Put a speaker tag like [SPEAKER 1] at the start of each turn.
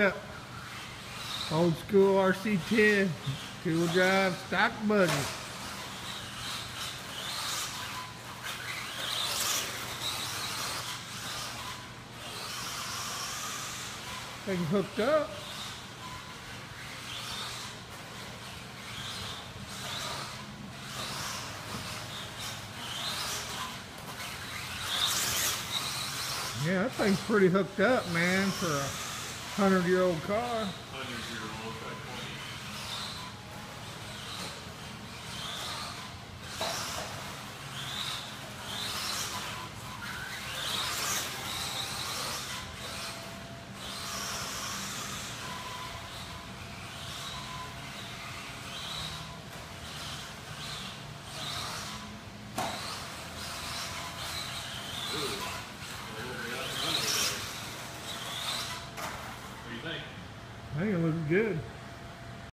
[SPEAKER 1] Yep. Old school RC10, two-wheel drive, stock buggy. Thing hooked up. Yeah, that thing's pretty hooked up, man, for a car.
[SPEAKER 2] hundred year old, like twenty. Ooh, you think?
[SPEAKER 1] I think it looks good.